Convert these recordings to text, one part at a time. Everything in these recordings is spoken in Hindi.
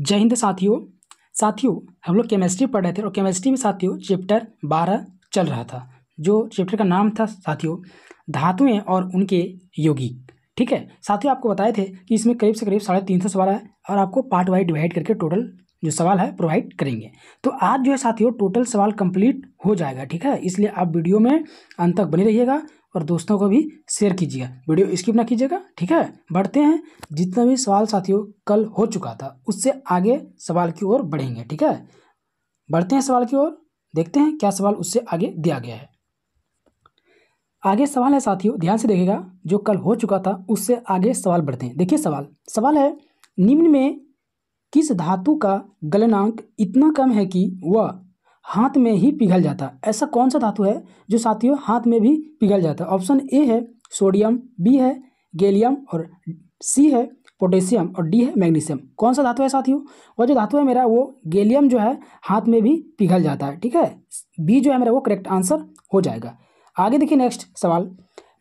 जय हिंद साथियों। साथियों, हम लोग केमिस्ट्री पढ़ रहे थे और केमिस्ट्री में साथियों चैप्टर बारह चल रहा था, जो चैप्टर का नाम था साथियों धातुएँ और उनके यौगिक ठीक है? साथियों, आपको बताए थे कि इसमें करीब से करीब साढ़े तीन सौ सवाल है और आपको पार्ट वाइज डिवाइड करके टोटल जो सवाल है प्रोवाइड करेंगे। तो आज जो है साथियों टोटल सवाल कंप्लीट हो जाएगा, ठीक है? इसलिए आप वीडियो में अंत तक बने रहिएगा। और दोस्तों को भी शेयर कीजिएगा। वीडियो स्किप ना कीजिएगा, ठीक है? बढ़ते हैं। जितना भी सवाल साथियों, कल हो चुका था, उससे आगे सवाल की ओर बढ़ेंगे, ठीक है? बढ़ते हैं सवाल की ओर, देखते हैं क्या सवाल उससे आगे दिया गया है। आगे सवाल है साथियों, ध्यान से देखिएगा, जो कल हो चुका था, उससे आगे सवाल बढ़ते हैं। देखिए सवाल सवाल है, निम्न में किस धातु का गलनांक इतना कम है कि वह हाथ में ही पिघल जाता। ऐसा कौन सा धातु है जो साथियों हाथ में भी पिघल जाता ऑप्शन ए है सोडियम, बी है गैलियम और सी है पोटेशियम और डी है मैग्नीशियम। कौन सा धातु है साथियों? वह जो धातु है मेरा, वो गैलियम जो है हाथ में भी पिघल जाता है, ठीक है? बी जो है मेरा, वो करेक्ट आंसर हो जाएगा। आगे देखिए नेक्स्ट सवाल।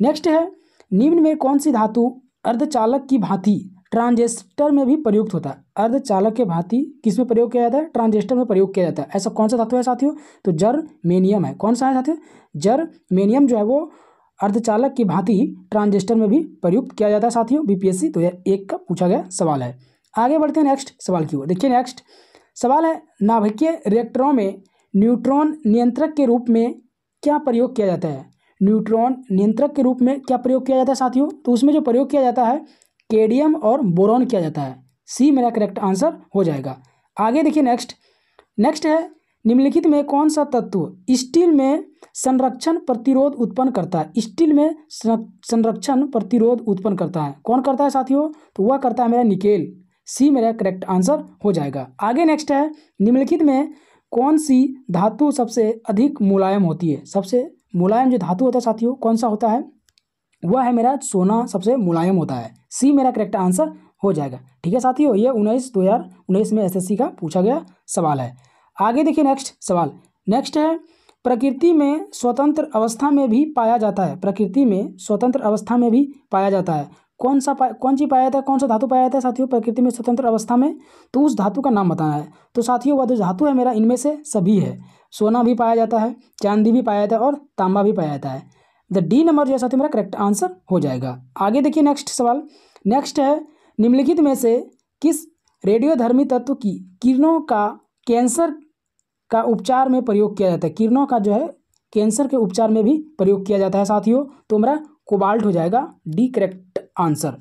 नेक्स्ट है, निम्न में कौन सी धातु अर्धचालक की भांति ट्रांजिस्टर में भी प्रयुक्त होता है। अर्धचालक के भांति किसमें प्रयोग किया जाता है? ट्रांजिस्टर में प्रयोग किया जाता है। ऐसा कौन सा धातु है साथियों? तो जर्मेनियम है। कौन सा है साथियों? जर्मेनियम जो है वो अर्धचालक की भांति ट्रांजिस्टर में भी प्रयुक्त किया जाता है साथियों। बीपीएससी तो यह एक का पूछा गया सवाल है। आगे बढ़ते हैं नेक्स्ट सवाल की ओर। देखिए नेक्स्ट सवाल है, नाभिकीय रिएक्टरों में न्यूट्रॉन नियंत्रक के रूप में क्या प्रयोग किया जाता है? न्यूट्रॉन नियंत्रक के रूप में क्या प्रयोग किया जाता है साथियों? तो उसमें जो प्रयोग किया जाता है केडियम और बोरॉन किया जाता है। सी मेरा करेक्ट आंसर हो जाएगा। आगे देखिए नेक्स्ट नेक्स्ट है, निम्नलिखित में कौन सा तत्व स्टील में संरक्षण प्रतिरोध उत्पन्न करता है? स्टील में संरक्षण प्रतिरोध उत्पन्न करता है। कौन करता है साथियों? तो वह करता है मेरा निकेल। सी मेरा करेक्ट आंसर हो जाएगा। आगे नेक्स्ट है, निम्नलिखित में कौन सी धातु सबसे अधिक मुलायम होती है? सबसे मुलायम जो धातु होता है साथियों, कौन सा होता है? वह है मेरा सोना सबसे मुलायम होता है। सी, मेरा करेक्ट आंसर हो जाएगा। ठीक है साथियों, ये उन्नीस, दो हज़ार उन्नीस में एसएससी का पूछा गया सवाल है। आगे देखिए नेक्स्ट सवाल। नेक्स्ट है, प्रकृति में स्वतंत्र अवस्था में भी पाया जाता है। प्रकृति में स्वतंत्र अवस्था में भी पाया जाता है। कौन सा पा, कौन सी पाया जाता है, कौन सा धातु पाया जाता है साथियों प्रकृति में स्वतंत्र अवस्था में? तो उस धातु का नाम बताना है। तो साथियों, वह जो धातु है मेरा, इनमें से सभी है। सोना भी पाया जाता है, चांदी भी पाया जाता है और तांबा भी पाया जाता है। द डी नंबर जो है साथियों मेरा करेक्ट आंसर हो जाएगा। आगे देखिए नेक्स्ट सवाल। नेक्स्ट है, निम्नलिखित में से किस रेडियोधर्मी तत्व की किरणों का कैंसर का उपचार में प्रयोग किया जाता है? किरणों का जो है, कैंसर के उपचार में भी प्रयोग किया जाता है साथियों। तो मेरा कोबाल्ट हो जाएगा। डी करेक्ट आंसर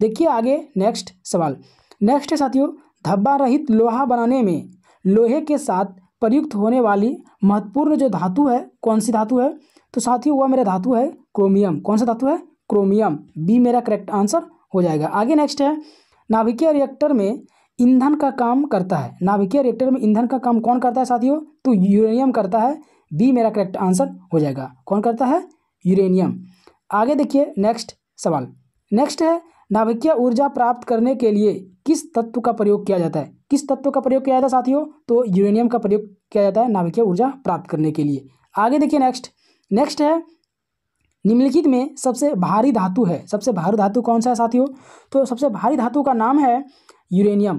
देखिए आगे नेक्स्ट सवाल। नेक्स्ट है साथियों, धब्बा रहित लोहा बनाने में लोहे के साथ प्रयुक्त होने वाली महत्वपूर्ण जो धातु है, कौन सी धातु है? तो साथ ही हुआ मेरा धातु है क्रोमियम। कौन सा धातु है? क्रोमियम। बी मेरा करेक्ट आंसर हो जाएगा। आगे नेक्स्ट है। नाभिकीय रिएक्टर में ईंधन का काम करता है। नाभिकीय रिएक्टर में ईंधन का काम कौन करता है साथियों? तो यूरेनियम करता है। बी मेरा करेक्ट आंसर हो जाएगा। कौन करता है? यूरेनियम आगे देखिए नेक्स्ट सवाल। नेक्स्ट है, नाभिकीय ऊर्जा प्राप्त करने के लिए किस तत्व का प्रयोग किया जाता है? किस तत्व का प्रयोग किया जाता है साथियों? तो यूरेनियम का प्रयोग किया जाता है नाभिकीय ऊर्जा प्राप्त करने के लिए। आगे देखिए नेक्स्ट नेक्स्ट है, निम्नलिखित में सबसे भारी धातु है। सबसे भारी धातु कौन सा है साथियों? तो सबसे भारी धातु का नाम है यूरेनियम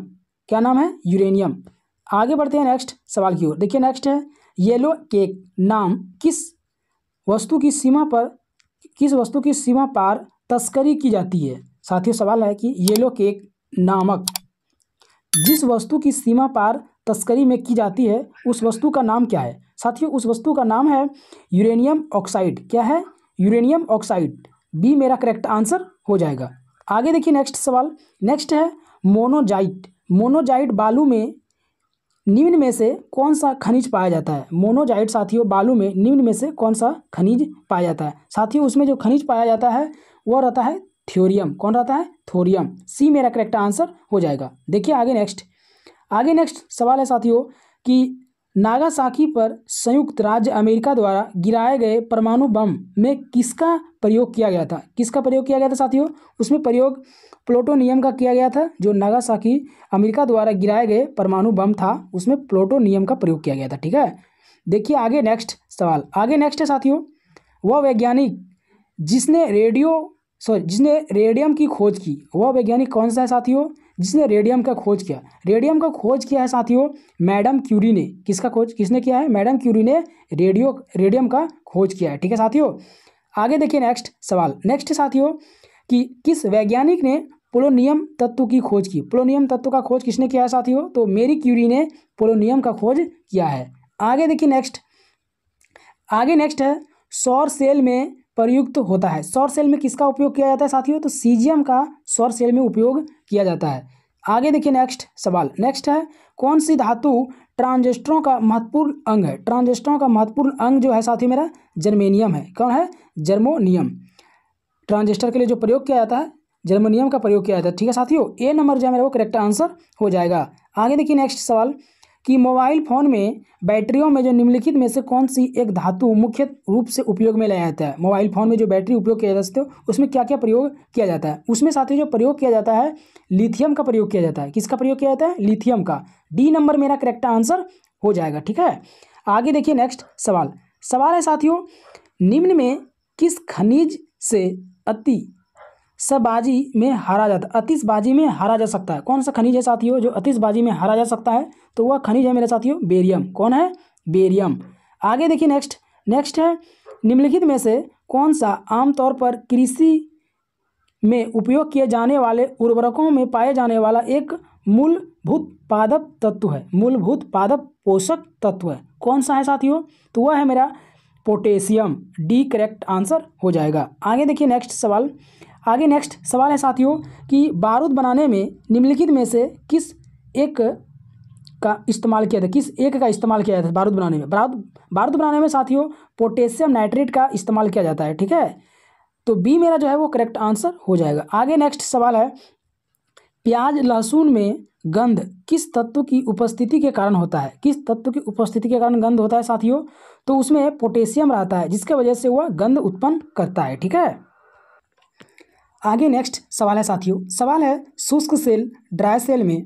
क्या नाम है? यूरेनियम आगे बढ़ते हैं नेक्स्ट सवाल की ओर। देखिए नेक्स्ट है येलो केक नाम किस वस्तु की सीमा पर, किस वस्तु की सीमा पार तस्करी की जाती है? साथियों, सवाल है कि येलो केक नामक जिस वस्तु की सीमा पार तस्करी में की जाती है, उस वस्तु का नाम क्या है? साथियों उस वस्तु का नाम है यूरेनियम ऑक्साइड। क्या है? Uranium oxide. बी मेरा करेक्ट आंसर हो जाएगा। आगे देखिए नेक्स्ट सवाल। नेक्स्ट है मोनोजाइट। मोनोजाइट बालू में निम्न में से कौन सा खनिज पाया जाता है? मोनोजाइट साथियों, बालू में निम्न में से कौन सा खनिज पाया जाता है? साथियों, उसमें जो खनिज पाया जाता है वह रहता है थ्योरियम। कौन रहता है? थोरियम। सी मेरा करेक्ट आंसर हो जाएगा। देखिए आगे नेक्स्ट आगे नेक्स्ट सवाल है साथियों कि नागासाकी पर संयुक्त राज्य अमेरिका द्वारा गिराए गए परमाणु बम में किसका प्रयोग किया गया था? किसका प्रयोग किया गया था साथियों? उसमें प्रयोग प्लोटोनियम का किया गया था, जो नागासाकी अमेरिका द्वारा गिराए गए परमाणु बम था। उसमें प्लोटोनियम का प्रयोग किया गया था, ठीक है? देखिए आगे नेक्स्ट सवाल। आगे नेक्स्ट है साथियों, वह वैज्ञानिक जिसने रेडियो सॉरी जिसने रेडियम की खोज की, वह वैज्ञानिक कौन सा है साथियों? जिसने रेडियम का खोज किया। रेडियम का खोज किया है साथियों, मैडम क्यूरी ने। किसका खोज? किसने किया है? मैडम क्यूरी ने रेडियो, रेडियम का खोज किया है। ठीक है साथियों, आगे देखिए नेक्स्ट सवाल। नेक्स्ट साथियों, कि किस वैज्ञानिक ने पोलोनियम तत्व की खोज की? पोलोनियम तत्व का खोज किसने किया है साथियों? तो मेरी क्यूरी ने पोलोनियम का खोज किया है। आगे देखिए नेक्स्ट आगे नेक्स्ट है, सौर सेल में प्रयुक्त होता है। सौर सेल में किसका उपयोग किया जाता है साथियों? तो सीजियम का सौर सेल में उपयोग किया जाता है। आगे देखिए नेक्स्ट सवाल। नेक्स्ट है, कौन सी धातु ट्रांजिस्टरों का महत्वपूर्ण अंग है? ट्रांजिस्टरों का महत्वपूर्ण अंग जो है साथी मेरा, जर्मेनियम है। कौन है? जर्मोनियम। ट्रांजिस्टर के लिए जो प्रयोग किया जाता है, जर्मोनियम का प्रयोग किया जाता है। ठीक है साथियों? ए नंबर जो है मेरा वो करेक्ट आंसर हो जाएगा। आगे देखिए नेक्स्ट सवाल। कि मोबाइल फ़ोन में बैटरियों में जो निम्नलिखित में से कौन सी एक धातु मुख्य रूप से उपयोग में लाया जाता है? मोबाइल फ़ोन में जो बैटरी उपयोग किया जाता है, उसमें क्या क्या प्रयोग किया जाता है? उसमें साथ ही जो प्रयोग किया जाता है, लिथियम का प्रयोग किया जाता है। किसका प्रयोग किया जाता है? लिथियम का। डी नंबर मेरा करेक्ट आंसर हो जाएगा, ठीक है? आगे देखिए नेक्स्ट सवाल। सवाल है साथियों, निम्न में किस खनिज से अति सबाजी में हारा जाता अतिशबाजी में हारा जा सकता है। कौन सा खनिज है साथियों जो अतिशबाजी में हारा जा सकता है? तो वह खनिज है मेरे साथियों, बेरियम। कौन है? बेरियम। आगे देखिए नेक्स्ट नेक्स्ट है, निम्नलिखित में से कौन सा आमतौर पर कृषि में उपयोग किए जाने वाले उर्वरकों में पाए जाने वाला एक मूलभूत पादप तत्व है? मूलभूत पादप पोषक तत्व है। कौन सा है साथियों? तो वह है मेरा पोटेशियम। डी करेक्ट आंसर हो जाएगा। आगे देखिए नेक्स्ट सवाल। आगे नेक्स्ट सवाल है साथियों कि बारूद बनाने में निम्नलिखित में से किस एक का इस्तेमाल किया था? किस एक का इस्तेमाल किया जाता है बारूद बनाने में? बारूद बारूद बनाने में साथियों पोटेशियम नाइट्रेट का इस्तेमाल किया जाता है, ठीक है? तो बी मेरा जो है वो करेक्ट आंसर हो जाएगा। आगे नेक्स्ट सवाल है, प्याज लहसुन में गंध किस तत्व की उपस्थिति के कारण होता है? किस तत्व की उपस्थिति के कारण गंध होता है साथियों? तो उसमें पोटेशियम रहता है, जिसके वजह से वह गंध उत्पन्न करता है, ठीक है? आगे नेक्स्ट सवाल है साथियों। सवाल है, शुष्क सेल ड्राई सेल में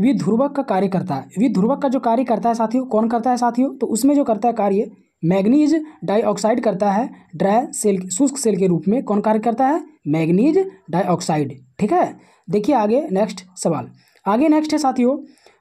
विध्रुवक का कार्य करता है। विध्रुवक का जो कार्य करता है साथियों, कौन करता है साथियों? तो उसमें जो करता है कार्य, मैग्नीज डाइऑक्साइड करता है ड्राई सेल शुष्क सेल के रूप में। कौन कार्य करता है? Manganese dioxide. ठीक है? देखिए आगे नेक्स्ट सवाल। आगे नेक्स्ट है साथियों,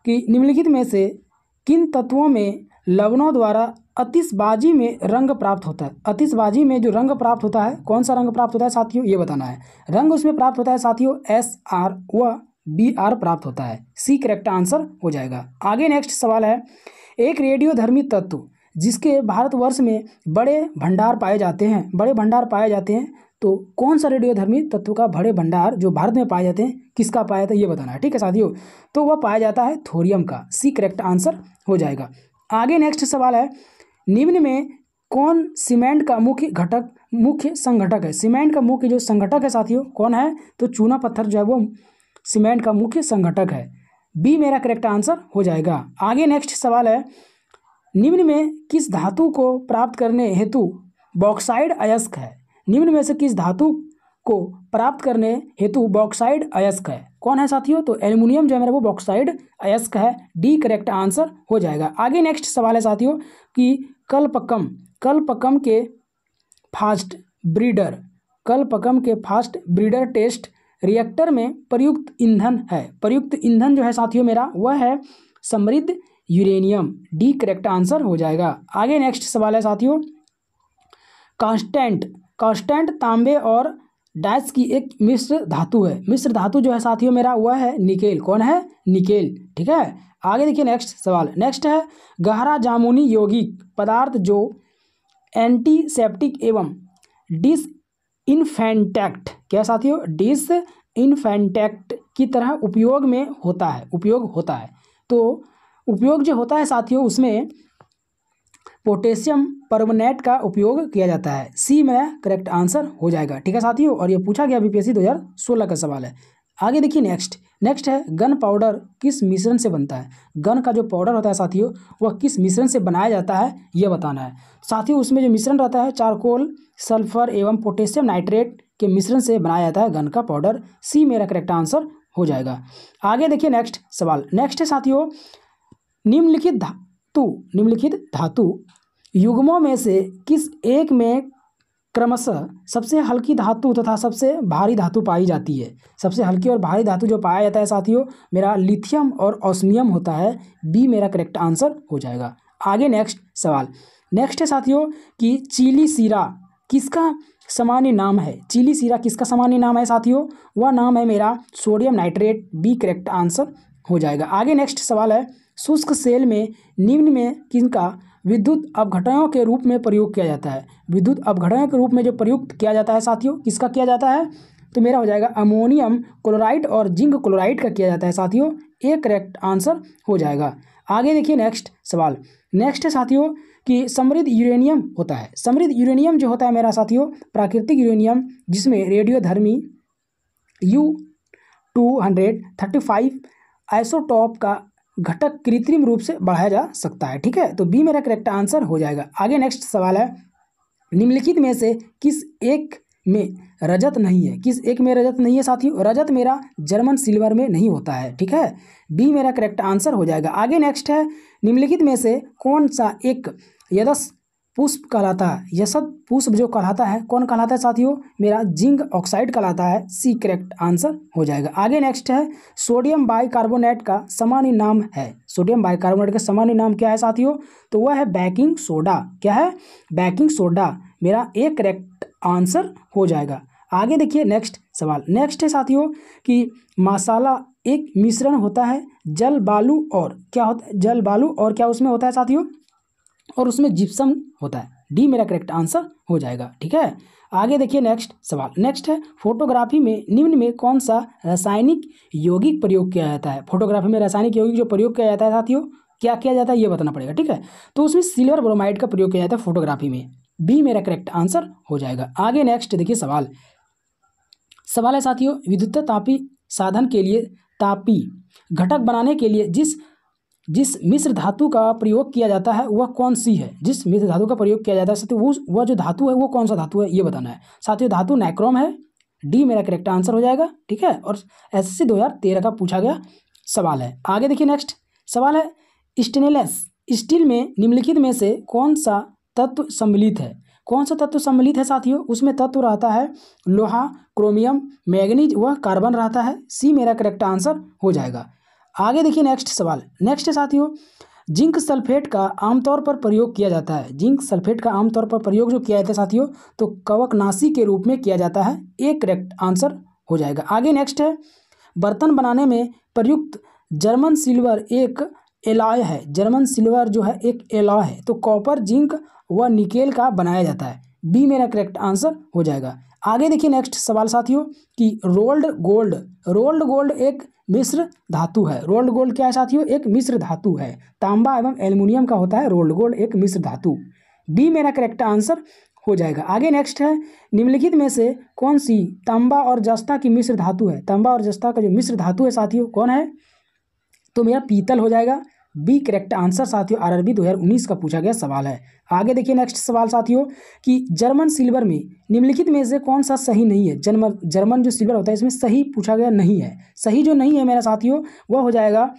कि निम्नलिखित में से किन तत्वों में लवणों द्वारा अतिशबाजी में रंग प्राप्त होता है। अतिशबाजी में जो रंग प्राप्त होता है, कौन सा रंग प्राप्त होता है साथियों? ये बताना है। रंग उसमें प्राप्त होता है साथियों एस आर व बी आर प्राप्त होता है। सी करेक्ट आंसर हो जाएगा। आगे नेक्स्ट सवाल है। एक रेडियोधर्मी तत्व, जिसके भारतवर्ष में बड़े भंडार पाए जाते हैं, बड़े भंडार पाए जाते हैं तो कौन सा रेडियोधर्मी तत्व का बड़े भंडार जो भारत में पाए जाते हैं, किसका पाया जाता है, ये बताना है। ठीक है साथियों? तो वह पाया जाता है थोरियम का। सी करेक्ट आंसर हो जाएगा। आगे नेक्स्ट सवाल है, निम्न में कौन सीमेंट का मुख्य घटक, मुख्य संगठक है? सीमेंट का मुख्य जो संगठक है साथियों, कौन है? तो चूना पत्थर जो है वो सीमेंट का मुख्य संगठक है। बी मेरा करेक्ट आंसर हो जाएगा। आगे नेक्स्ट सवाल है, निम्न में किस धातु को प्राप्त करने हेतु बॉक्साइड अयस्क है? निम्न में से किस धातु को प्राप्त करने हेतु बॉक्साइड अयस्क है? कौन है साथियों? तो एल्यूमिनियम जो है मेरा वो बॉक्साइड, अयस्क है। डी करेक्ट आंसर हो जाएगा। आगे नेक्स्ट सवाल है साथियों, कि कल्पकम कल्पकम के फास्ट ब्रीडर कल्पकम के फास्ट ब्रीडर टेस्ट रिएक्टर में प्रयुक्त ईंधन है। प्रयुक्त ईंधन जो है साथियों मेरा, वह है समृद्ध यूरेनियम डी करेक्ट आंसर हो जाएगा। आगे नेक्स्ट सवाल है साथियों कांस्टेंट कांस्टेंट तांबे और डैश की एक मिश्र धातु है। मिश्र धातु जो है साथियों मेरा, वह है निकेल। कौन है? निकेल। ठीक है? आगे देखिए नेक्स्ट सवाल। नेक्स्ट है, गहरा जामुनी यौगिक पदार्थ जो एंटीसेप्टिक एवं डिस इनफेंटैक्ट क्या साथियों? डिस इनफेंटैक्ट की तरह उपयोग में होता है, उपयोग होता है। तो उपयोग जो होता है साथियों, उसमें पोटेशियम परमनेट का उपयोग किया जाता है। सी मेरा करेक्ट आंसर हो जाएगा। ठीक है साथियों? और ये पूछा गया बीपीएससी 2016 का सवाल है। आगे देखिए नेक्स्ट नेक्स्ट है गन पाउडर किस मिश्रण से बनता है? गन का जो पाउडर होता है साथियों, वह किस मिश्रण से बनाया जाता है यह बताना है। साथियों, उसमें जो मिश्रण रहता है, चारकोल, सल्फ़र एवं पोटेशियम नाइट्रेट के मिश्रण से बनाया जाता है गन का पाउडर सी मेरा करेक्ट आंसर हो जाएगा। आगे देखिए नेक्स्ट सवाल। नेक्स्ट है साथियों, निम्नलिखित धातु, निम्नलिखित धातु, युग्मों में से किस एक में क्रमशः सबसे हल्की धातु तथा सबसे भारी धातु पाई जाती है? सबसे हल्की और भारी धातु जो पाया जाता है साथियों, मेरा लिथियम और ऑस्मियम होता है। बी मेरा करेक्ट आंसर हो जाएगा। आगे नेक्स्ट सवाल। नेक्स्ट है साथियों कि चीली सीरा किसका सामान्य नाम है? चीली सीरा किसका सामान्य नाम है साथियों? वह नाम है मेरा sodium nitrate B correct answer हो जाएगा। आगे नेक्स्ट सवाल है शुष्क सेल में, निम्न में किनका विद्युत अपघटनों के रूप में प्रयोग किया जाता है? विद्युत अपघटनों के रूप में जो प्रयुक्त किया जाता है साथियों, किसका किया जाता है? तो मेरा हो जाएगा अमोनियम क्लोराइड और जिंक क्लोराइड का किया जाता है साथियों। ए करेक्ट आंसर हो जाएगा। आगे देखिए नेक्स्ट सवाल। नेक्स्ट है साथियों कि समृद्ध यूरेनियम होता है। समृद्ध यूरेनियम जो होता है मेरा साथियों, प्राकृतिक यूरेनियम, जिसमें रेडियोधर्मी U two hundred thirty five isotope का घटक कृत्रिम रूप से बढ़ाया जा सकता है, ठीक है? तो बी मेरा करेक्ट आंसर हो जाएगा। आगे नेक्स्ट सवाल है, निम्नलिखित में से किस एक में रजत नहीं है? किस एक में रजत नहीं है साथियों? रजत मेरा जर्मन सिल्वर में नहीं होता है, ठीक है? बी मेरा करेक्ट आंसर हो जाएगा। आगे नेक्स्ट है, निम्नलिखित में से कौन सा एक यदस पुष्प कहलाता है। सब पुष्प जो कहलाता है, कौन कहलाता है साथियों? मेरा जिंक ऑक्साइड कहलाता है। सी करेक्ट आंसर हो जाएगा। आगे नेक्स्ट है सोडियम बाइकार्बोनेट का सामान्य नाम है। सोडियम बाइकार्बोनेट का सामान्य नाम क्या है साथियों? तो वह है बैकिंग सोडा क्या है? बैकिंग सोडा मेरा एक करेक्ट आंसर हो जाएगा। आगे देखिए नेक्स्ट सवाल। नेक्स्ट है साथियों, कि मसाला एक मिश्रण होता है जल बालू और क्या होता है? जल बालू और क्या उसमें होता है साथियों? और उसमें जिप्सम होता है। डी मेरा करेक्ट आंसर हो जाएगा, ठीक है? आगे देखिए नेक्स्ट सवाल। नेक्स्ट है फोटोग्राफी में निम्न में कौन सा रासायनिक यौगिक प्रयोग किया जाता है? फोटोग्राफी में रासायनिक यौगिक जो प्रयोग किया जाता है साथियों, क्या किया जाता है ये बताना पड़ेगा, ठीक है? तो उसमें सिल्वर ब्रोमाइड का प्रयोग किया जाता है फोटोग्राफी में। बी मेरा करेक्ट आंसर हो जाएगा। आगे नेक्स्ट देखिए सवाल। सवाल है साथियों, विद्युत तापी साधन के लिए तापी, घटक बनाने के लिए जिस जिस मिश्र धातु का प्रयोग किया जाता है, वह कौन सी है? जिस मिश्र धातु का प्रयोग किया जाता है साथियों वो वह जो धातु है, वो कौन सा धातु है, ये बताना है। साथियों, धातु नाइक्रोम है। डी मेरा करेक्ट आंसर हो जाएगा, ठीक है? और एस सी दो हज़ार तेरह का पूछा गया सवाल है। आगे देखिए नेक्स्ट सवाल है स्टेनलेस स्टील में, निम्नलिखित में से कौन सा तत्व सम्मिलित है? कौन सा तत्व सम्मिलित है साथियों? उसमें तत्व रहता है लोहा, क्रोमियम, मैग्नीज, वह कार्बन रहता है। सी मेरा करेक्ट आंसर हो जाएगा। आगे देखिए नेक्स्ट सवाल। नेक्स्ट साथियों, जिंक सल्फेट का आमतौर पर प्रयोग किया जाता है। जिंक सल्फेट का आमतौर पर प्रयोग जो किया जाता है साथियों तो कवकनाशी के रूप में किया जाता है। एक करेक्ट आंसर हो जाएगा। आगे नेक्स्ट है। बर्तन बनाने में प्रयुक्त जर्मन सिल्वर एक एलॉय है। जर्मन सिल्वर जो है, एक एलॉय है। तो कॉपर, जिंक व निकेल का बनाया जाता है। बी मेरा करेक्ट आंसर हो जाएगा। आगे देखिए नेक्स्ट सवाल साथियों, कि रोल्ड गोल्ड रोल्ड गोल्ड एक मिश्र धातु है। रोल्ड गोल्ड क्या है साथियों? एक मिश्र धातु है। तांबा एवं एल्युमिनियम का होता है रोल्ड गोल्ड एक मिश्र धातु। बी मेरा करेक्ट आंसर हो जाएगा। आगे नेक्स्ट है, निम्नलिखित में से कौन सी तांबा और जस्ता की मिश्र धातु है? तांबा और जस्ता का जो मिश्र धातु है साथियों, कौन है? तो मेरा पीतल हो जाएगा। बी करेक्ट आंसर, साथियों, आरआरबी 2019 का पूछा गया सवाल है। आगे देखिए नेक्स्ट सवाल, साथियों, कि जर्मन सिल्वर में, निम्नलिखित में से कौन सा सही नहीं है? जर्मन जर्मन जो सिल्वर होता है, इसमें सही पूछा गया नहीं है। सही जो नहीं है मेरा साथियों, वह हो जाएगा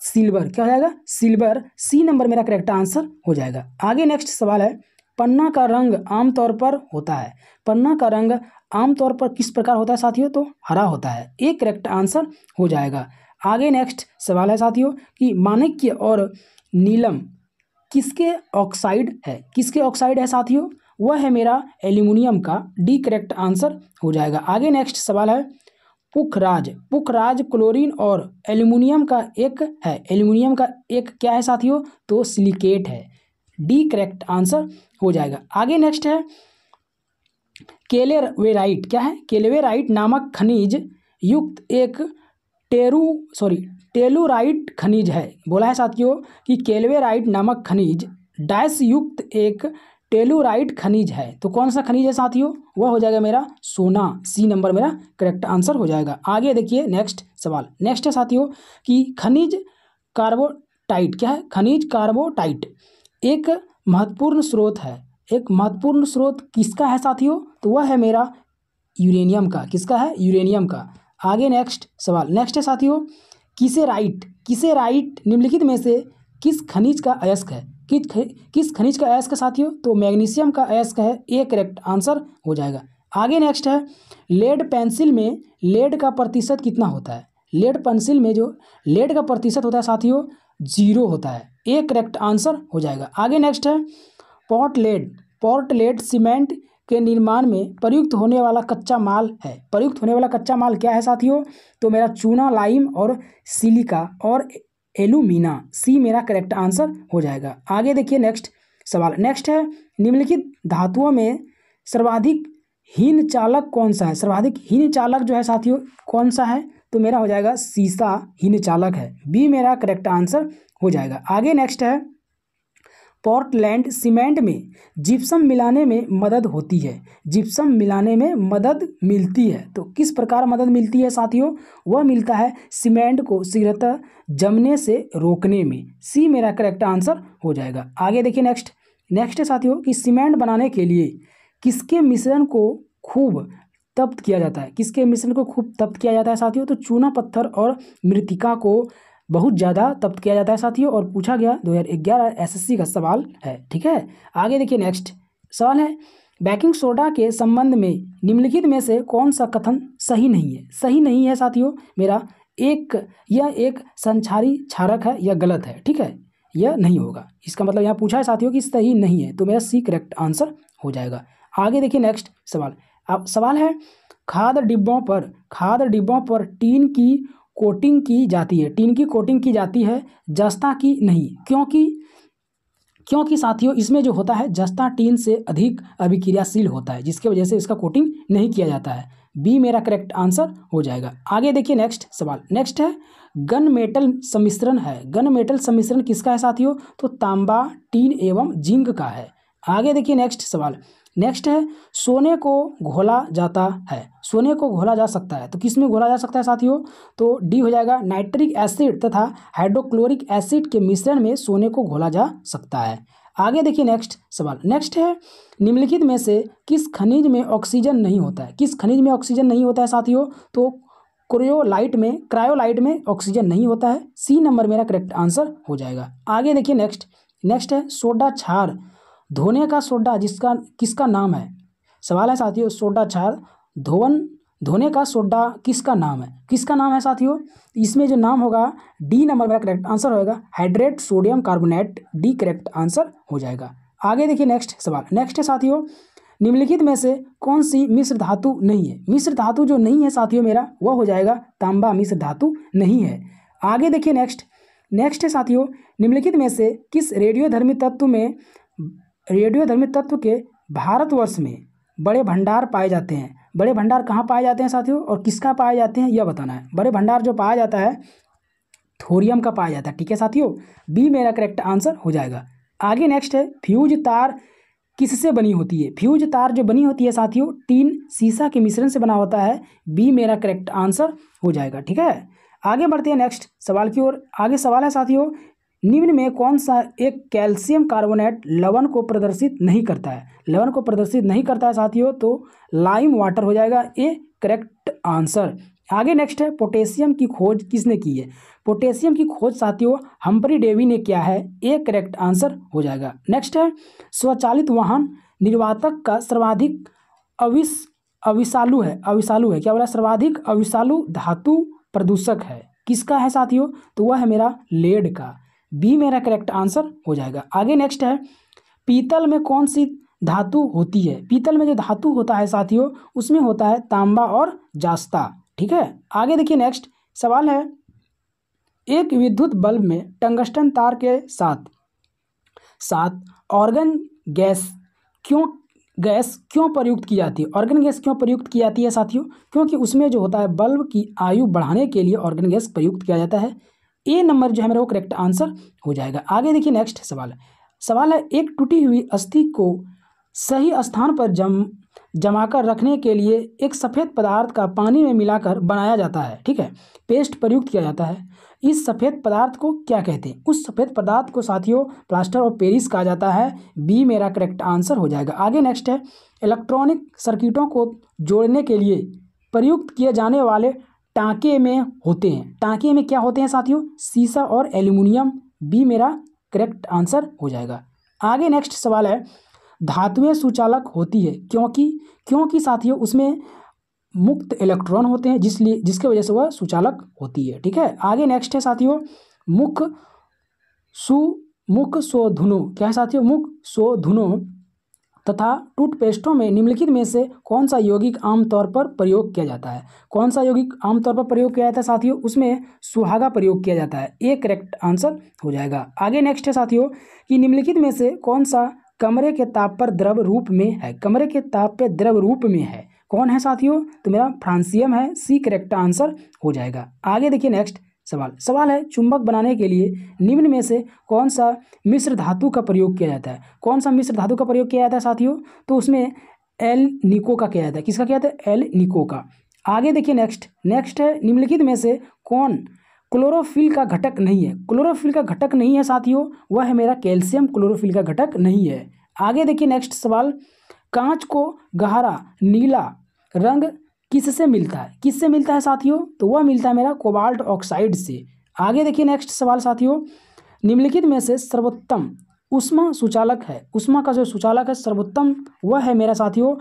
सिल्वर। क्या हो जाएगा? सिल्वर। सी नंबर मेरा करेक्ट आंसर हो जाएगा। आगे नेक्स्ट सवाल है, पन्ना का रंग आमतौर पर होता है। पन्ना का रंग आमतौर पर किस प्रकार होता है, साथियों? तो हरा होता है। एक करेक्ट आंसर हो जाएगा। आगे नेक्स्ट सवाल है साथियों कि माणिक्य और नीलम किसके ऑक्साइड है? किसके ऑक्साइड है साथियों? वह है मेरा एल्यूमिनियम का डी करेक्ट आंसर हो जाएगा। आगे नेक्स्ट सवाल है, पुखराज। पुखराज क्लोरीन और एल्यूमिनियम का एक है। एल्यूमिनियम का एक क्या है साथियों? तो सिलिकेट है। डी करेक्ट आंसर हो जाएगा। आगे नेक्स्ट है केलेवेराइट क्या है? केलेवेराइट नामक खनिज युक्त एक टेरू सॉरी टेलुराइट खनिज है। बोला है साथियों कि केलवेराइट नामक खनिज डैश युक्त एक टेलुराइट खनिज है। तो कौन सा खनिज है साथियों? वह हो जाएगा मेरा सोना। सी नंबर मेरा करेक्ट आंसर हो जाएगा। आगे देखिए नेक्स्ट सवाल। नेक्स्ट है साथियों कि खनिज कार्बोटाइट, क्या है? खनिज कार्बोटाइट एक महत्वपूर्ण स्रोत है। एक महत्वपूर्ण स्रोत किसका है साथियों? तो वह है मेरा यूरेनियम का। किसका है? यूरेनियम का। आगे नेक्स्ट सवाल। नेक्स्ट है साथियों, किसे राइट किसे राइट निम्नलिखित में से किस खनिज का अयस्क है? किस किस खनिज का अयस्क साथियों? तो मैग्नीशियम का अयस्क है ए करेक्ट आंसर हो जाएगा। आगे नेक्स्ट है लेड पेंसिल में लेड का प्रतिशत कितना होता है? लेड पेंसिल में जो लेड का प्रतिशत होता है साथियों ज़ीरो होता है। ए करेक्ट आंसर हो जाएगा। आगे नेक्स्ट है pot lead pot lead cement के निर्माण में प्रयुक्त होने वाला कच्चा माल है। प्रयुक्त होने वाला कच्चा माल क्या है साथियों? तो मेरा चूना, लाइम और सिलिका और एलुमिना। सी मेरा करेक्ट आंसर हो जाएगा। आगे देखिए नेक्स्ट सवाल। नेक्स्ट है, निम्नलिखित धातुओं में सर्वाधिक हीन चालक कौन सा है? सर्वाधिक हीन चालक जो है साथियों, कौन सा है? तो मेरा हो जाएगा सीसा हीन चालक है। बी मेरा करेक्ट आंसर हो जाएगा। आगे नेक्स्ट है पोर्टलैंड सीमेंट में जिप्सम मिलाने में मदद होती है। जिप्सम मिलाने में मदद मिलती है। तो किस प्रकार मदद मिलती है साथियों? वह मिलता है सीमेंट को शीघ्रतः जमने से रोकने में। सी मेरा करेक्ट आंसर हो जाएगा। आगे देखिए नेक्स्ट। नेक्स्ट है साथियों कि सीमेंट बनाने के लिए किसके मिश्रण को खूब तप्त किया जाता है? किसके मिश्रण को खूब तप्त किया जाता है साथियों? तो चूना पत्थर और मृतिका को बहुत ज़्यादा तप्त किया जाता है साथियों और पूछा गया 2011 एसएससी का सवाल है, ठीक है? आगे देखिए नेक्स्ट सवाल है, बेकिंग सोडा के संबंध में निम्नलिखित में से कौन सा कथन सही नहीं है? सही नहीं है साथियों, मेरा एक, यह एक संचारी क्षारक है, यह गलत है, ठीक है? यह नहीं होगा। इसका मतलब यहाँ पूछा है साथियों कि सही नहीं है तो मेरा सी करेक्ट आंसर हो जाएगा। आगे देखिए नेक्स्ट सवाल। अब सवाल है, खाद डिब्बों पर, खाद डिब्बों पर टीन की कोटिंग की जाती है। टीन की कोटिंग की जाती है, जस्ता की नहीं। क्योंकि क्योंकि साथियों, इसमें जो होता है, जस्ता टीन से अधिक अभिक्रियाशील होता है, जिसकी वजह से इसका कोटिंग नहीं किया जाता है। बी, मेरा करेक्ट आंसर हो जाएगा। आगे देखिए नेक्स्ट सवाल। नेक्स्ट है, गन मेटल सम्मिश्रण है। गन मेटल सम्मिश्रण किसका है साथियों? तो तांबा, टीन एवं जिंक का है। आगे देखिए नेक्स्ट सवाल। नेक्स्ट है, सोने को घोला जाता है। सोने को घोला जा सकता है। तो किसमें घोला जा सकता है साथियों? तो डी हो जाएगा नाइट्रिक एसिड तथा हाइड्रोक्लोरिक एसिड के मिश्रण में सोने को घोला जा सकता है। आगे देखिए नेक्स्ट सवाल। नेक्स्ट है, निम्नलिखित में से किस खनिज में ऑक्सीजन नहीं होता है? किस खनिज में ऑक्सीजन नहीं होता है साथियों? तो क्रोयोलाइट में क्रायोलाइट में ऑक्सीजन नहीं होता है। सी नंबर मेरा करेक्ट आंसर हो जाएगा। आगे देखिए नेक्स्ट नेक्स्ट है, सोडा छार धोने का सोडा जिसका, किसका नाम है? सवाल है साथियों सोडा छार धोवन, धोने का सोडा किसका नाम है? किसका नाम है साथियों? इसमें जो नाम होगा डी नंबर मेरा करेक्ट आंसर होगा hydrate sodium carbonate D correct answer हो जाएगा। आगे देखिए नेक्स्ट सवाल। नेक्स्ट है साथियों, निम्नलिखित में से कौन सी मिश्र धातु नहीं है? मिश्र धातु जो नहीं है साथियों मेरा, वह हो जाएगा तांबा मिश्र धातु नहीं है। आगे देखिए नेक्स्ट नेक्स्ट है साथियों, निम्नलिखित में से किस रेडियोधर्मी तत्व में रेडियोधर्मी तत्व के भारतवर्ष में बड़े भंडार पाए जाते हैं। बड़े भंडार कहाँ पाए जाते हैं साथियों? और किसका पाए जाते हैं, यह बताना है। बड़े भंडार जो पाया जाता है, थोरियम का पाया जाता है। ठीक है साथियों? बी मेरा करेक्ट आंसर हो जाएगा। आगे नेक्स्ट है, फ्यूज तार किससे बनी होती है? फ्यूज तार जो बनी होती है साथियों, टीन सीसा के मिश्रण से बना होता है। बी मेरा करेक्ट आंसर हो जाएगा। ठीक है? आगे बढ़ते हैं नेक्स्ट सवाल की ओर। आगे सवाल है साथियों निम्न में कौन सा एक कैल्शियम कार्बोनेट लवण को प्रदर्शित नहीं करता है? लवण को प्रदर्शित नहीं करता है साथियों तो लाइम वाटर हो जाएगा। ए करेक्ट आंसर आगे नेक्स्ट है पोटेशियम की खोज किसने की है? पोटेशियम की खोज साथियों हम्परी डेवी ने किया है। ए करेक्ट आंसर हो जाएगा। नेक्स्ट है, स्वचालित वाहन निर्वातक का सर्वाधिक अविस अविशालु है। अविशालु है। क्या बोला? सर्वाधिक अविशालु धातु प्रदूषक है। किसका है साथियों? तो वह है मेरा लेड का। बी मेरा करेक्ट आंसर हो जाएगा। आगे नेक्स्ट है, पीतल में कौन सी धातु होती है? पीतल में जो धातु होता है साथियों, उसमें होता है तांबा और जास्ता, ठीक है? आगे देखिए नेक्स्ट सवाल है, एक विद्युत बल्ब में टंगस्टन तार के साथ साथ ऑर्गन गैस क्यों गैस क्यों प्रयुक्त की जाती है? ऑर्गन गैस क्यों प्रयुक्त की जाती है साथियों? क्योंकि उसमें जो होता है बल्ब की आयु बढ़ाने के लिए ऑर्गन गैस प्रयुक्त किया जाता है। ए नंबर जो है मेरा वो करेक्ट आंसर हो जाएगा। आगे देखिए नेक्स्ट सवाल। सवाल है, एक टूटी हुई अस्थि को सही स्थान पर जम, जमाकर रखने के लिए एक सफ़ेद पदार्थ का पानी में मिलाकर बनाया जाता है, ठीक है? पेस्ट प्रयुक्त किया जाता है। इस सफ़ेद पदार्थ को क्या कहते हैं? उस सफ़ेद पदार्थ को साथियों प्लास्टर ऑफ़ पेरिस कहा जाता है। बी मेरा करेक्ट आंसर हो जाएगा। आगे नेक्स्ट है इलेक्ट्रॉनिक सर्किटों को जोड़ने के लिए प्रयुक्त किए जाने वाले टाँके में होते हैं। टाँके में क्या होते हैं साथियों? सीसा और एल्यूमिनियम बी मेरा करेक्ट आंसर हो जाएगा। आगे नेक्स्ट सवाल है, धातुएँ सुचालक होती है क्योंकि क्योंकि साथियों उसमें मुक्त इलेक्ट्रॉन होते हैं, जिसलिए, जिसके वजह से वह सुचालक होती है, ठीक है? आगे नेक्स्ट है साथियों, मुख सु, मुख शोधुनो क्या है साथियों? मुख शोधुनो तथा टूथपेस्टों में निम्नलिखित में से कौन सा यौगिक आमतौर पर प्रयोग किया जाता है? कौन सा यौगिक आमतौर पर प्रयोग किया जाता है साथियों? उसमें सुहागा प्रयोग किया जाता है। एक करेक्ट आंसर हो जाएगा। आगे नेक्स्ट है साथियों कि निम्नलिखित में से कौन सा कमरे के ताप पर द्रव रूप में है? कमरे के ताप पर द्रव रूप में है। कौन है साथियों? तो मेरा फ्रांसियम है। सी करेक्ट आंसर हो जाएगा। आगे देखिए नेक्स्ट। सवाल। सवाल है, चुंबक बनाने के लिए निम्न में से कौन सा मिश्र धातु का प्रयोग किया जाता है? कौन सा मिश्र धातु का प्रयोग किया जाता है साथियों? तो उसमें एल निको का किया जाता है। किसका किया जाता है? एल निको का। आगे देखिए नेक्स्ट नेक्स्ट है, निम्नलिखित में से कौन क्लोरोफिल का घटक नहीं है? क्लोरोफिल का घटक नहीं है साथियों, वह है मेरा कैल्शियम, क्लोरोफिल का घटक नहीं है। आगे देखिए नेक्स्ट सवाल। कांच को गहरा, नीला रंग किससे मिलता है? किससे मिलता है साथियों? तो वह मिलता है मेरा कोबाल्ट ऑक्साइड से। आगे देखिए नेक्स्ट सवाल साथियों। निम्नलिखित में से सर्वोत्तम उष्मा सुचालक है। उष्मा का जो सुचालक है, सर्वोत्तम वह है मेरा साथियों,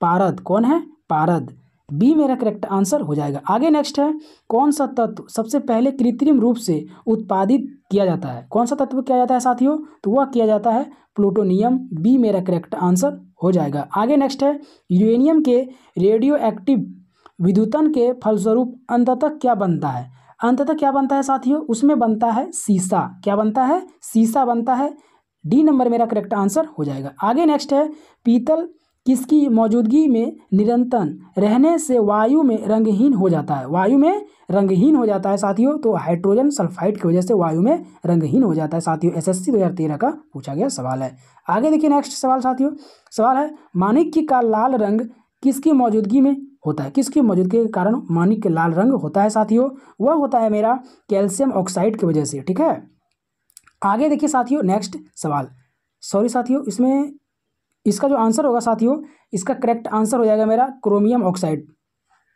पारद। कौन है? पारद। बी मेरा करेक्ट आंसर हो जाएगा। आगे नेक्स्ट है। कौन सा तत्व सबसे पहले कृत्रिम रूप से उत्पादित किया जाता है? कौन सा तत्व किया जाता है साथियों? तो वह किया जाता है प्लूटोनियम बी मेरा करेक्ट आंसर हो जाएगा। आगे नेक्स्ट है यूरेनियम के रेडियो एक्टिव विद्युतन के फलस्वरूप अंततः क्या बनता है? अंततः क्या बनता है साथियों? उसमें बनता है सीसा। क्या बनता है? सीसा बनता है। डी नंबर मेरा करेक्ट आंसर हो जाएगा। आगे नेक्स्ट है, पीतल किसकी मौजूदगी में निरंतर रहने से वायु में रंगहीन हो जाता है? वायु में रंगहीन हो जाता है साथियों तो हाइड्रोजन सल्फाइड की वजह से वायु में रंगहीन हो जाता है साथियों। एसएससी 2013 का पूछा गया सवाल है। आगे देखिए नेक्स्ट सवाल साथियों। सवाल है, माणिक्य का लाल रंग किसकी मौजूदगी में होता है? किसकी मौजूदगी के कारण माणिक्य लाल रंग होता है साथियों? वह होता है मेरा कैल्शियम ऑक्साइड की वजह से, ठीक है? आगे देखिए साथियों नेक्स्ट सवाल। सॉरी साथियों, इसमें इसका जो आंसर होगा साथियों, इसका करेक्ट आंसर हो जाएगा मेरा क्रोमियम ऑक्साइड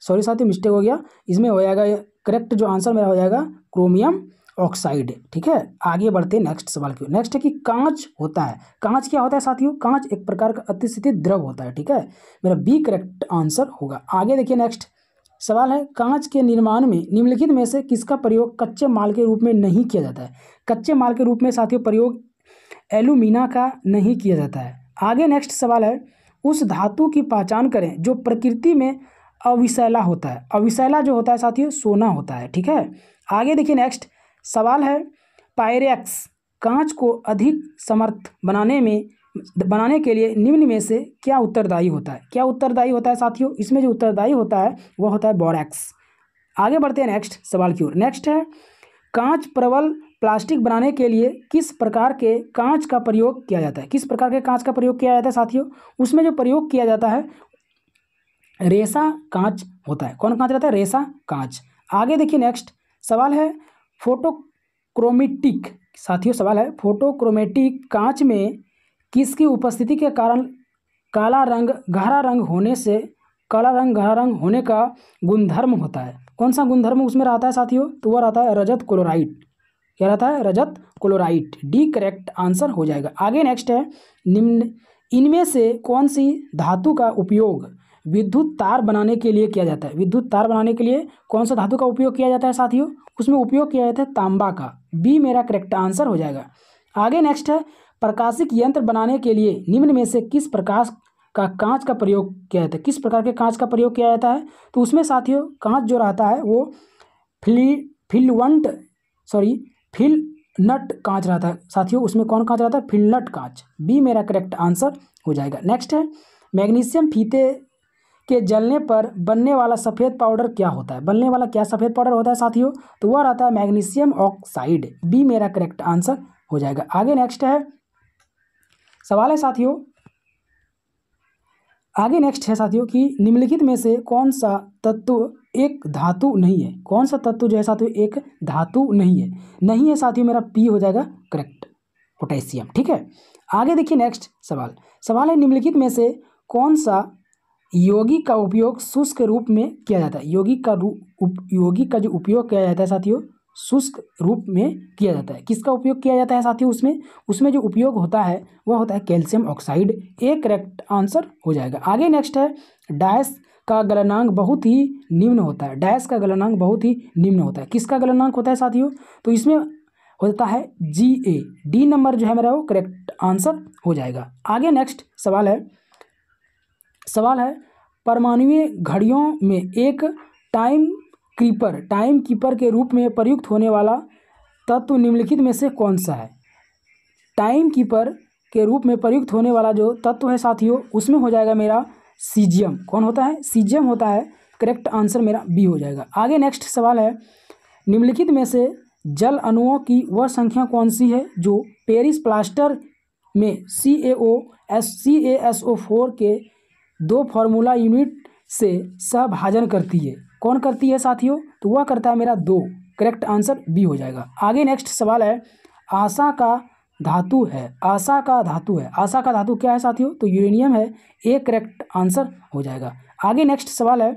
सॉरी साथियों मिस्टेक हो गया. इसमें हो जाएगा करेक्ट जो आंसर मेरा हो जाएगा क्रोमियम ऑक्साइड ठीक है? आगे बढ़ते हैं नेक्स्ट सवाल की नेक्स्ट है कि कांच होता है. कांच क्या होता है साथियों? कांच एक प्रकार का अतिस्थित द्रव होता है, ठीक है? मेरा बी करेक्ट आंसर होगा. आगे देखिए नेक्स्ट सवाल है, कांच के निर्माण में, निम्नलिखित में से किसका प्रयोग कच्चे माल के रूप में नहीं किया जाता है? कच्चे माल के रूप में साथियों प्रयोग एलुमिना का नहीं किया जाता है। आगे नेक्स्ट सवाल है, उस धातु की पहचान करें जो प्रकृति में अविशैला होता है। अविशैला जो होता है साथियों, सोना होता है, ठीक है? आगे देखिए नेक्स्ट सवाल है, पायरेक्स कांच को अधिक समर्थ बनाने में, बनाने के लिए निम्न में से क्या उत्तरदायी होता है? क्या उत्तरदायी होता है साथियों? इसमें जो उत्तरदायी होता है वह होता है बोरैक्स। आगे बढ़ते हैं नेक्स्ट सवाल की ओर। नेक्स्ट है, कांच प्रबल प्लास्टिक बनाने के लिए किस प्रकार के कांच का प्रयोग किया जाता है? किस प्रकार के कांच का प्रयोग किया जाता है साथियों? उसमें जो प्रयोग किया जाता है, रेसा कांच होता है। कौन कांच रहता है? रेसा कांच। आगे देखिए नेक्स्ट सवाल है फोटोक्रोमेटिक। साथियों, सवाल है फोटोक्रोमेटिक कांच में किसकी उपस्थिति के कारण काला रंग, गहरा रंग होने से, काला रंग, गहरा रंग होने का गुणधर्म होता है? कौन सा गुणधर्म उसमें रहता है साथियों? तो वह रहता है रजत क्लोराइड। क्या रहता है रजत क्लोराइड। डी करेक्ट आंसर हो जाएगा। आगे नेक्स्ट है, निम्न, इनमें से कौन सी धातु का उपयोग विद्युत तार बनाने के लिए किया जाता है? विद्युत तार बनाने के लिए कौन सा धातु का उपयोग किया जाता है साथियों? उसमें उपयोग किया जाता है तांबा का। बी मेरा करेक्ट आंसर हो जाएगा। आगे नेक्स्ट है, प्रकाशिक यंत्र बनाने के लिए निम्न में से किस प्रकाश का कांच का प्रयोग किया जाता है? किस प्रकार के कांच का प्रयोग किया जाता है? तो उसमें साथियों, कांच जो रहता है वो फिली फिलवंट सॉरी फिल नट कांच रहता है साथियों, उसमें कौन कांच रहता है फिलनट कांच। बी मेरा करेक्ट आंसर हो जाएगा। नेक्स्ट है मैग्नीशियम फीते के जलने पर बनने वाला सफ़ेद पाउडर क्या होता है? बनने वाला क्या सफ़ेद पाउडर होता है साथियों? तो वह रहता है मैग्नीशियम ऑक्साइड बी मेरा करेक्ट आंसर हो जाएगा। आगे नेक्स्ट है। सवाल है साथियों आगे नेक्स्ट है साथियों कि निम्नलिखित में से कौन सा तत्व एक धातु नहीं है? कौन सा तत्व जो है साथियों, एक धातु नहीं है? नहीं है साथियों, मेरा पी हो जाएगा करेक्ट पोटेशियम ठीक है? आगे देखिए नेक्स्ट सवाल। सवाल है निम्नलिखित में से कौन सा योगी का उपयोग शुष्क रूप में किया जाता है? योगी का रूप योगी का जो उपयोग किया जाता है साथियों शुष्क रूप में किया जाता है। किसका उपयोग किया जाता है साथियों उसमें? उसमें जो उपयोग होता है, वह होता है calcium oxide. A correct answer हो जाएगा। आगे नेक्स्ट है, डैश का गलनांक बहुत ही निम्न होता है। डैश का गलनांक बहुत ही निम्न होता है। किसका गलनांक होता है साथियों? तो इसमें होता है जी ए डी नंबर जो है मेरा वो करेक्ट आंसर हो जाएगा। आगे नेक्स्ट सवाल है। सवाल है, परमाणुवीय घड़ियों में एक टाइम कीपर, टाइम कीपर के रूप में प्रयुक्त होने वाला तत्व निम्नलिखित में से कौन सा है? टाइम कीपर के रूप में प्रयुक्त होने वाला जो तत्व है साथियों, उसमें हो जाएगा मेरा सीजियम। कौन होता है? सीजियम होता है। करेक्ट आंसर मेरा बी हो जाएगा। आगे नेक्स्ट सवाल है। निम्नलिखित में से जल अणुओं की वह संख्या कौन सी है जो पेरिस प्लास्टर में C A O S C A S O four के दो फार्मूला यूनिट से सहभाजन करती है। कौन करती है साथियों? तो वह करता है मेरा दो। करेक्ट आंसर बी हो जाएगा। आगे नेक्स्ट सवाल है, आशा का धातु है। आशा का धातु है। आशा का धातु क्या है साथियों? तो यूरेनियम है। ए करेक्ट आंसर हो जाएगा। आगे नेक्स्ट सवाल है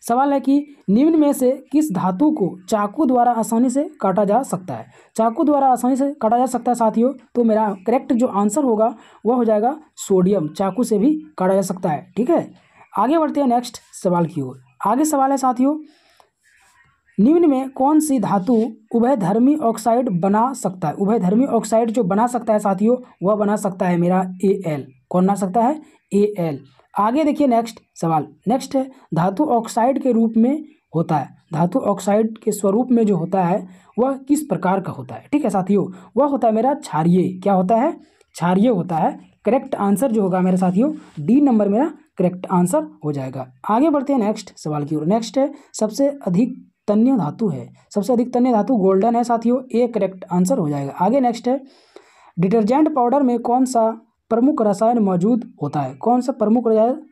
सवाल है कि निम्न में से किस धातु को चाकू द्वारा आसानी से काटा जा सकता है? चाकू द्वारा आसानी से काटा जा सकता है साथियों तो मेरा करेक्ट जो आंसर होगा, वह हो जाएगा सोडियम। चाकू से भी काटा जा सकता है। ठीक है? आगे बढ़ते हैं नेक्स्ट सवाल की ओर। आगे सवाल है साथियों, निम्न में कौन सी धातु उभयधर्मी ऑक्साइड बना सकता है? उभयधर्मी ऑक्साइड जो बना सकता है साथियों, वह बना सकता है मेरा ए एल कौन बना सकता है? ए एल आगे देखिए नेक्स्ट सवाल। नेक्स्ट है, धातु ऑक्साइड के रूप में होता है। धातु ऑक्साइड के स्वरूप में जो होता है, वह किस प्रकार का होता है? ठीक है साथियों, वह होता है मेरा क्षारिय। क्या होता है? क्षारिय होता है। करेक्ट आंसर जो होगा मेरे साथियों डी नंबर मेरा करेक्ट आंसर हो जाएगा। आगे बढ़ते हैं नेक्स्ट सवाल की ओर। नेक्स्ट है, सबसे अधिक तन्य धातु है। सबसे अधिक तन्य धातु गोल्डन है, साथियों ए करेक्ट आंसर हो जाएगा। आगे नेक्स्ट है डिटर्जेंट पाउडर में कौन सा प्रमुख रसायन मौजूद होता है? कौन सा प्रमुख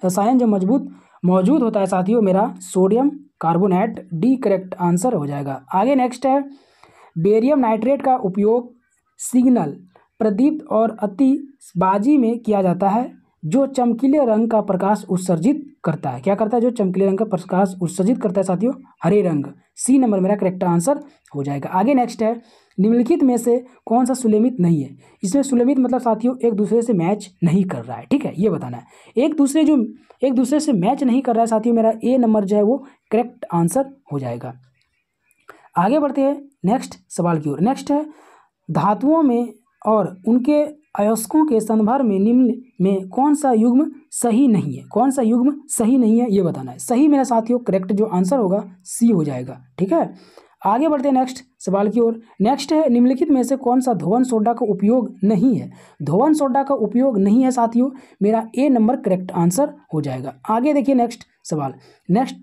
रसायन जो मज़बूत, मौजूद होता है, साथियों, मेरा sodium carbonate D correct answer हो जाएगा। आगे नेक्स्ट है बेरियम नाइट्रेट का उपयोग सिग्नल प्रदीप्त और अतिबाजी में किया जाता है। जो चमकीले रंग का प्रकाश उत्सर्जित करता है। क्या करता है? जो चमकीले रंग का प्रकाश उत्सर्जित करता है साथियों, हरे रंग। सी नंबर मेरा करेक्ट आंसर हो जाएगा। आगे नेक्स्ट है, निम्नलिखित में से कौन सा सुलेमित नहीं है? इसमें सुलेमित मतलब साथियों, एक दूसरे से मैच नहीं कर रहा है। ठीक है, ये बताना है। एक दूसरे जो, एक दूसरे से मैच नहीं कर रहा है साथियों, मेरा ए नंबर जो है वो करेक्ट आंसर हो जाएगा। आगे बढ़ते हैं नेक्स्ट सवाल की ओर। नेक्स्ट है, धातुओं में और उनके अयस्कों के संदर्भ में निम्न में कौन सा युग्म सही नहीं है? कौन सा युग्म सही नहीं है? ये बताना है। सही मेरा साथियों करेक्ट जो आंसर होगा सी हो जाएगा, ठीक है? आगे बढ़ते हैं नेक्स्ट सवाल की ओर। नेक्स्ट है, निम्नलिखित में से कौन सा धोवन सोडा का उपयोग नहीं है? धोवन सोडा का उपयोग नहीं है साथियों, मेरा ए नंबर करेक्ट आंसर हो जाएगा। आगे देखिए नेक्स्ट सवाल। नेक्स्ट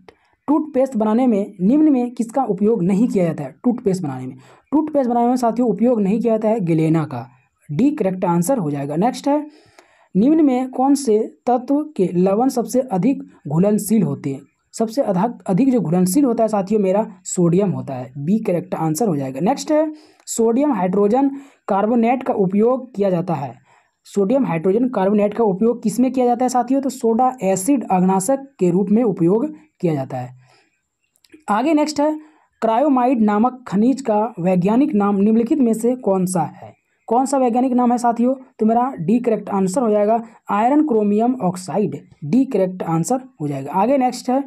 टूथपेस्ट बनाने में, निम्न में किसका उपयोग नहीं किया जाता है? टूथपेस्ट बनाने में। टूथपेस्ट बनाने में साथियों उपयोग नहीं किया जाता है, गिलेना का। डी करेक्ट आंसर हो जाएगा। नेक्स्ट है, निम्न में कौन से तत्व के लवण सबसे अधिक घुलनशील होते हैं? सबसे अधिक अधिक जो घुलनशील होता है साथियों, मेरा सोडियम होता है। बी करेक्ट आंसर हो जाएगा। नेक्स्ट है, सोडियम हाइड्रोजन कार्बोनेट का उपयोग किया जाता है। सोडियम हाइड्रोजन कार्बोनेट का उपयोग किसमें किया जाता है साथियों? तो सोडा एसिड अग्नाशक के रूप में उपयोग किया जाता है। आगे नेक्स्ट है, क्रायोमाइड नामक खनिज का वैज्ञानिक नाम निम्नलिखित में से कौन सा है? कौन सा वैज्ञानिक नाम है साथियों? तो मेरा डी करेक्ट आंसर हो जाएगा iron chromium oxide. D correct answer हो जाएगा। आगे नेक्स्ट है,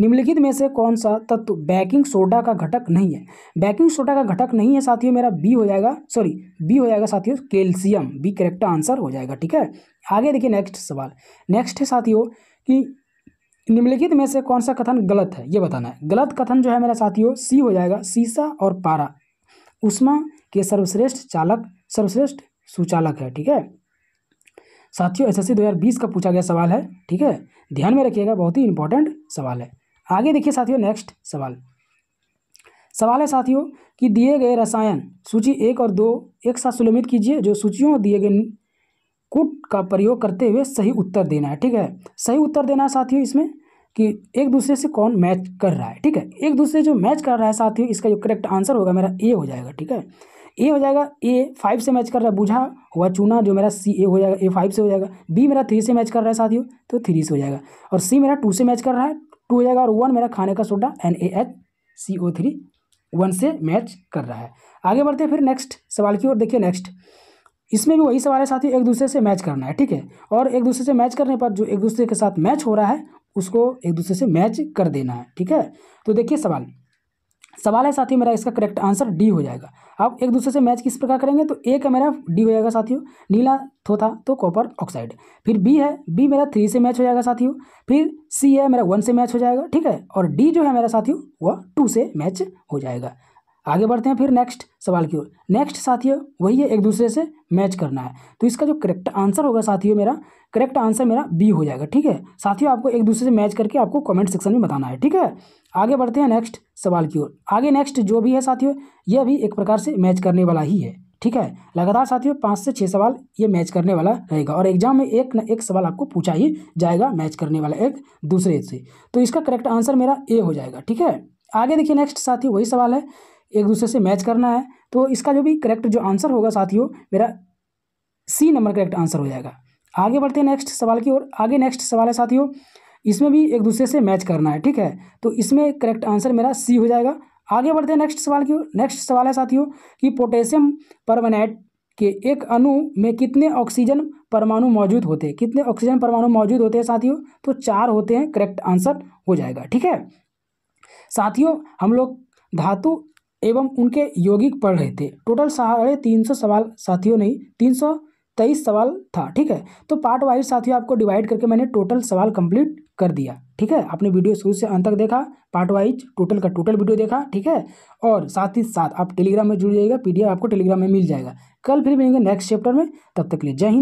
निम्नलिखित में से कौन सा तत्व बेकिंग सोडा का घटक नहीं है? बेकिंग सोडा का घटक नहीं है साथियों, मेरा बी हो जाएगा, सॉरी, बी हो जाएगा साथियों, कैल्शियम। बी करेक्ट आंसर हो जाएगा, ठीक है? आगे देखिए नेक्स्ट सवाल। नेक्स्ट है साथियों कि निम्नलिखित में से कौन सा कथन गलत है? ये बताना है। गलत कथन जो है मेरा साथियों, सी हो जाएगा, सीसा और पारा। उष्मा के सर्वश्रेष्ठ चालक सर्वश्रेष्ठ सुचालक है, ठीक है? साथियों एस एस सी का पूछा गया सवाल है, ठीक है? ध्यान में रखिएगा, बहुत ही इंपॉर्टेंट सवाल है। आगे देखिए साथियों नेक्स्ट सवाल। सवाल है साथियों, कि दिए गए रसायन सूची एक और दो एक साथ सुलमित कीजिए, जो सूचियों दिए गए कुट का प्रयोग करते हुए सही उत्तर देना है, ठीक है? सही उत्तर देना है साथियों इसमें कि एक दूसरे से कौन मैच कर रहा है, ठीक है? एक दूसरे जो मैच कर रहा है साथियों, इसका जो करेक्ट आंसर होगा, मेरा ए हो जाएगा, ठीक है? ए हो जाएगा ए फाइव से मैच कर रहा है, बुझा हुआ चूना, जो मेरा सी ए हो जाएगा ए फाइव से हो जाएगा। बी मेरा थ्री से मैच कर रहा है, साथियों तो थ्री से हो जाएगा। और सी मेरा टू से मैच कर रहा है टू हो जाएगा, और वन मेरा खाने का soda N A H C O three one से मैच कर रहा है। आगे बढ़ते हैं फिर नेक्स्ट सवाल की ओर, देखिए नेक्स्ट इसमें भी वही सवाल है, साथियों, एक दूसरे से मैच करना है, ठीक है? और एक दूसरे से मैच करने पर जो एक दूसरे के साथ मैच हो रहा है, उसको एक दूसरे से मैच कर देना है, ठीक है? तो देखिए सवाल। सवाल है साथियों, मेरा इसका करेक्ट आंसर डी हो जाएगा। अब एक दूसरे से मैच किस प्रकार करेंगे? तो ए का मेरा डी हो जाएगा साथियों, नीला थोथा तो कॉपर ऑक्साइड फिर बी है बी मेरा थ्री से मैच हो जाएगा साथियों। फिर सी है, मेरा वन से मैच हो जाएगा, ठीक है? और डी जो है मेरा साथियों, वह टू से मैच हो जाएगा। आगे बढ़ते हैं फिर नेक्स्ट सवाल की ओर। नेक्स्ट साथियों, वही है, एक दूसरे से मैच करना है। तो इसका जो करेक्ट आंसर होगा साथियों मेरा करेक्ट आंसर मेरा बी हो जाएगा, ठीक है? साथियों, आपको एक दूसरे से मैच करके आपको कमेंट सेक्शन में बताना है, ठीक है? आगे बढ़ते हैं नेक्स्ट सवाल की ओर। आगे नेक्स्ट जो भी है साथियों, यह भी एक प्रकार से मैच करने वाला ही है, ठीक है? लगातार साथियों, पाँच से छः सवाल ये मैच करने वाला रहेगा और एग्ज़ाम में एक न एक सवाल आपको पूछा ही जाएगा मैच करने वाला एक दूसरे से। तो इसका करेक्ट आंसर मेरा ए हो जाएगा, ठीक है? आगे देखिए नेक्स्ट साथियों, वही सवाल है, एक दूसरे से मैच करना है। तो इसका जो भी करेक्ट जो आंसर होगा साथियों, मेरा सी नंबर करेक्ट आंसर हो जाएगा। आगे बढ़ते हैं नेक्स्ट सवाल की ओर। आगे नेक्स्ट सवाल है साथियों इसमें भी एक दूसरे से मैच करना है, ठीक है? तो इसमें करेक्ट आंसर मेरा सी हो जाएगा। आगे बढ़ते हैं नेक्स्ट सवाल की ओर। नेक्स्ट सवाल है साथियों कि पोटेशियम परमानेट के एक अणु में कितने ऑक्सीजन परमाणु मौजूद होते हैं? कितने ऑक्सीजन परमाणु मौजूद होते हैं साथियों? तो चार होते हैं करेक्ट आंसर हो जाएगा, ठीक है? साथियों, हम लोग धातु एवं उनके यौगिक पढ़ रहे थे। टोटल साढ़े तीन सौ सवाल साथियों नहीं, तीन सौ तेईस सवाल था, ठीक है? तो पार्ट वाइज साथियों, आपको डिवाइड करके मैंने टोटल सवाल कंप्लीट कर दिया, ठीक है? आपने वीडियो शुरू से अंत तक देखा पार्ट वाइज टोटल का टोटल वीडियो देखा, ठीक है? और साथ ही साथ आप टेलीग्राम में जुड़ जाइएगा पीडीएफ आपको टेलीग्राम में मिल जाएगा। कल फिर मिलेंगे नेक्स्ट चैप्टर में, तब तक के लिए जय हिंद।